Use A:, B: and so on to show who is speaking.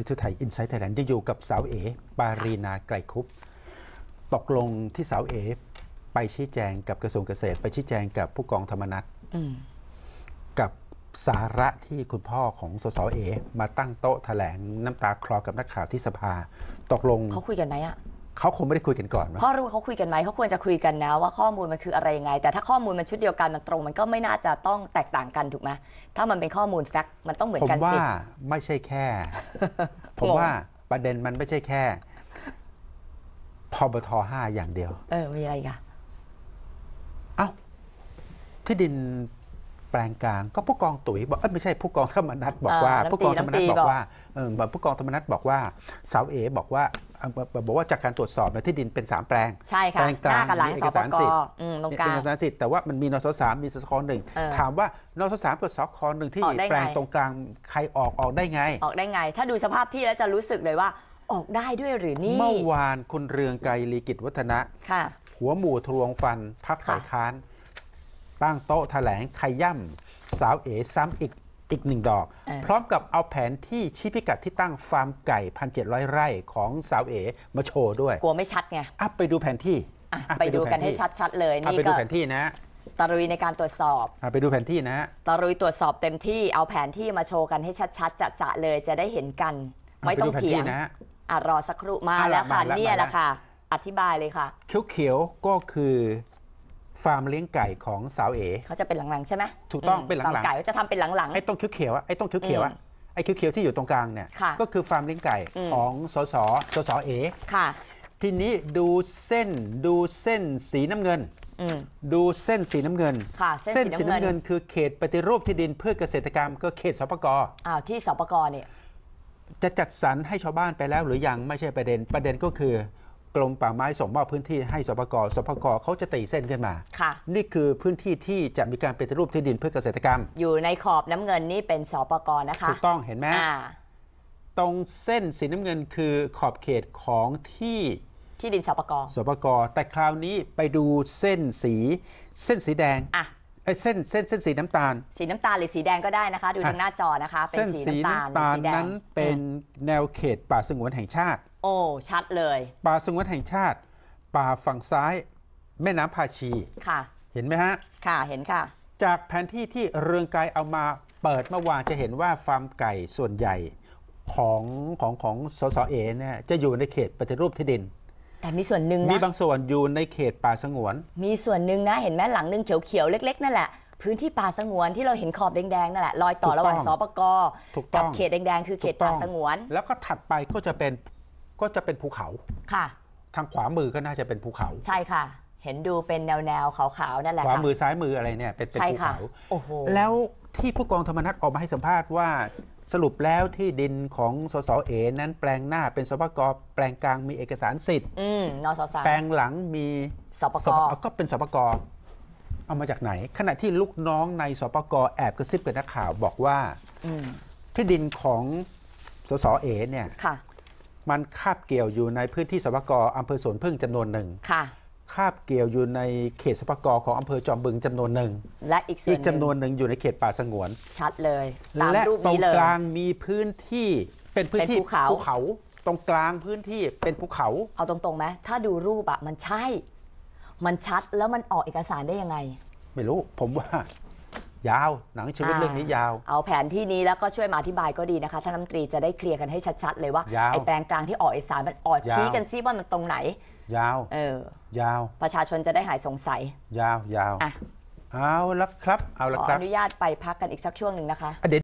A: ลึกทั่วไทย Inside Thailand จะอยู่กับสาวเอ๋ปารีณาไกรคุปต์ ตกลงที่สาวเอ๋ไปชี้แจงกับกระทรวงเกษตร ไปชี้แจงกับผู้กองธรรมนัส
B: อืม
A: กับสาระที่คุณพ่อของส.ส.เอ๋ มาตั้งโต๊ะแถลงน้ำตาคลอกับนักข่าวที่สภา ตกลง
B: เขาคุยกันไหมอะ
A: เขาคงไม่ได้คุยกันก่อนวะ
B: พ่อรู้ว่าเขาคุยกันไหมเขาควรจะคุยกันนะว่าข้อมูลมันคืออะไรยังไง แต่ถ้าข้อมูลมันชุดเดียวกันมันตรงมันก็ไม่น่าจะต้องแตกต่างกันถูกไหมถ้ามันเป็นข้อมูลแฟกต์มันต้องเหมือ
A: ผ
B: น
A: ม
B: กัน
A: ว่า
B: สิ
A: ไม่ใช่แค่ ผม
B: งง
A: ว่าประเด็นมันไม่ใช่แค่พบทห้าอย่างเดียว
B: เออ มีอะไรอีกัน
A: เอ้า ที่ดินแปลงกลางก็ผู้กองตุ๋ยบอกเอ้ยไม่ใช่ผู้กองธรรมนัฐบอกว่า ผู้กองธรรมนัฐบอกว่าเออผู้กองธรรมนัฐบอกว่าสาวเอบอกว่าเอ่อ บอกว่าจากการตรวจสอบเนี่ยที่ดินเป็นสามแปลง
B: ใช่ค่ะ
A: แปลงก
B: ห
A: ลาง
B: น้ากับหลัง
A: มีเอ
B: ส
A: ก
B: ป
A: สาร
B: ก
A: สิทธิ์
B: อืมตรง
A: มี
B: กลา
A: เองกสารสิทธิ์แต่ว่ามันมีนสสามมีสสคหนึ่ง
B: เออ
A: ถามว่านสสามกับสคหนึ่งที่
B: ออกได้ไง
A: แปลงตรงกลางใครออกออกได้ไง
B: ออกได้ไง ถ้าดูสภาพที่แล้วจะรู้สึกเลยว่าออกได้ด้วยหรือนี่
A: เมื่อวานคุณเรืองไกรลีกิจวัฒนะ
B: ค่ะ
A: หัวหมู่ทรวงฟันพัก
B: ค่ะ
A: ฝ่ายค้านตั้งโต๊ะแถลงขย่ำสาวเอซ้ำอีก อีกหนึ่งดอก
B: เออ
A: พร้อมกับเอาแผนที่ชี้พิกัดที่ตั้งฟาร์มไก่ 1,700 ไร่ของสาวเอมาโชว์ด้วย
B: กลัวไม่ชัดไง
A: อะไปดูแผนที่
B: อะ
A: อะ
B: ไปดูกัน
A: แผ
B: ให้ชัดๆเลย
A: อะ
B: นี่
A: ไปดู
B: ก็
A: แผนที่นะ
B: ตะรุยในการตรวจสอบ
A: อะไปดูแผนที่นะ
B: ตะรุยตรวจสอบเต็มที่เอาแผนที่มาโชว์กันให้ชัดๆจะๆเลยจะได้เห็นกัน
A: อะ
B: ไม่ต้อง
A: ไปดูแผน
B: เถีย
A: ที่
B: ง
A: นะ
B: อะรอสักครู่มา
A: อะ
B: แล้วค่ะ
A: มาแล้ว
B: เนี่ย
A: มาแล้ว
B: แหละค่ะ อธิบายเลยค่ะ
A: เขียวๆก็คือ ฟาร์มเลี้ยงไก่ของสาวเอ
B: เขาจะเป็นหลังๆใช่ไหม
A: ถูกต้อง
B: ม
A: เป็นหลังๆ
B: ฟาร์มไก่ก็จะทำเป็นหลัง
A: ไอ้ตรงเขียวๆอะไอ้ตรงเขียวๆอะไอ้เขียวๆที่อยู่ตรงกลางเนี่ย
B: ค่ะ
A: ก็คือฟาร์มเลี้ยงไก่
B: อืม
A: ของสสสสเอ
B: ๆค่ะ
A: ทีนี้ดูเส้นดูเส้นสีน้ำเงิน
B: อืม
A: ดูเส้นสีน้ำเงิน
B: ค่ะเส้นสีน้ำเงิน
A: เงินคือเขตปฏิรูปที่ดินเพื่อเกษตรกรรมก็เขตสปก
B: อ้าวที่สปกเนี่ย
A: จะจัดสรรให้ชาวบ้านไปแล้วหรือยังไม่ใช่ประเด็นประเด็นก็คือ กรมป่าไม้ส่งมอบพื้นที่ให้สปกสปกเขาจะตีเส้นขึ้นมา
B: ค่ะ
A: นี่คือพื้นที่ที่จะมีการปฏิรูปที่ดินเพื่อเกษตรกรรม
B: อยู่ในขอบน้ำเงินนี่เป็นสปกนะคะ
A: ถูกต้องเห็นไหม
B: อ่า
A: ตรงเส้นสีน้ำเงินคือขอบเขตของที่
B: ที่ดินสปก
A: สปกแต่คราวนี้ไปดูเส้นสี เส้นสีแดง
B: อะ
A: เอ้ยเส้นเส้นเส้นสีน้ำตาล
B: สีน้ำตาลหรือสีแดงก็ได้นะคะ ดู
A: อะ
B: ทางหน้าจอนะคะ เป็
A: เส้
B: น
A: น
B: สี
A: สี
B: น้ำตาล
A: น้ำตาล
B: หรือสีแดง
A: นั้นเป็น
B: อืม
A: แนวเขตป่าสงวนแห่งชาติ
B: โอ้ชัดเลย
A: ป่าสงวนแห่งชาติ ป่าฝั่งซ้าย แม่น้ำพาชี
B: ค่ะ
A: เห็นไหมฮะ
B: ค่ะเห็นค่ะ
A: จากแผนที่ที่เรืองไกรเอามาเปิดเมื่อวานจะเห็นว่าฟาร์มไก่ส่วนใหญ่ของของของสสเอเนี่ยจะอยู่ในเขตปฏิรูปที่ดิน
B: แต่มีส่วนหนึ่ง
A: มี
B: นะ
A: บางส่วนอยู่ในเขตป่าสงวน
B: มีส่วนหนึ่งนะ เห็นไหมหลังหนึงเขียวๆเล็กๆนั่นแหละ พื้นที่ป่าสงวนที่เราเห็นขอบแดงๆนั่นแหละรอยต่อ
A: ถูกต้อง
B: ระหว่างสปก
A: ถูกต้
B: กั
A: อง
B: เขตแดงๆคือเขต
A: ถูกต้
B: ป่า
A: อง
B: สงวน
A: แล้วก็ถัดไปก็จะเป็นก็จะเป็นภูเขา
B: ค่ะ
A: ทางขวามือก็น่าจะเป็นภูเขา
B: ใช่ค่ะ เห็นดูเป็นแนวๆขาวๆนั่นแหละ
A: ขวา
B: ค่ะ
A: มือซ้ายมืออะไรเนี่ยเป็นเป็น
B: ใช่
A: ภู
B: ค่ะ
A: เขา
B: โอ้โห
A: แล้วที่ผู้กองธรรมนัฐออกมาให้สัมภาษณ์ว่า สรุปแล้วที่ดินของสสเอนั้นแปลงหน้าเป็นสปกแปลงกลางมีเอกสารสิทธิ์
B: อืมนสสาม
A: แปลงหลังมี
B: สปก
A: ก็เป็นสปกเอามาจากไหน ขณะที่ลูกน้องในสปกแอบกระซิบกับนักข่าวบอกว่า
B: อืม
A: ที่ดินของสสเอเนี่ย
B: ค่ะ
A: มันคาบเกี่ยวอยู่ในพื้นที่สปกอำเภอสวนพึ่งจำนวนหนึ่ง
B: ค่ะ
A: คาบเกี่ยวอยู่ในเขตสปกของอำเภอจอมบึงจำนวนหนึ่ง
B: และอีกส่ว
A: อี
B: น
A: ก
B: ห
A: จำน
B: นึ่ง
A: วนหนึ่งอยู่ในเขตป่าสงวน
B: ชัดเลย ตาม
A: และ
B: รูป
A: ตรง
B: นี้เลย
A: กลางมีพื้นที่เป็นพื้นที่
B: เป็นภูเขา
A: ภูเขา ตรงกลางพื้นที่เป็นภูเขา
B: เอาตรงๆไหมถ้าดูรูปอะมันใช่ มันชัดแล้วมันออกเอกสารได้ยังไง
A: ไม่รู้ผมว่า ยาวหนังชีวิต
B: อ่า
A: เรื่องนี้ยาว
B: เอาแผนที่นี้แล้วก็ช่วยมาอธิบายก็ดีนะคะท่านรัฐมนตรีจะได้เคลียร์กันให้ชัดๆเลยว่ายา
A: ว
B: ไอ้แปลงกลางที่ออกเอกสารมันออด
A: ยาว
B: ชี้กันซิว่ามันตรงไหน
A: ยาว
B: เออ
A: ยาว
B: ประชาชนจะได้หายสงสัย
A: ยาวยาว
B: อะ
A: เอาละครับ เอา
B: ข
A: ละ
B: อ
A: ครั
B: อบนุญาตไปพักกันอีกสักช่วงหนึ่งนะคะ
A: อะเดี๋ยว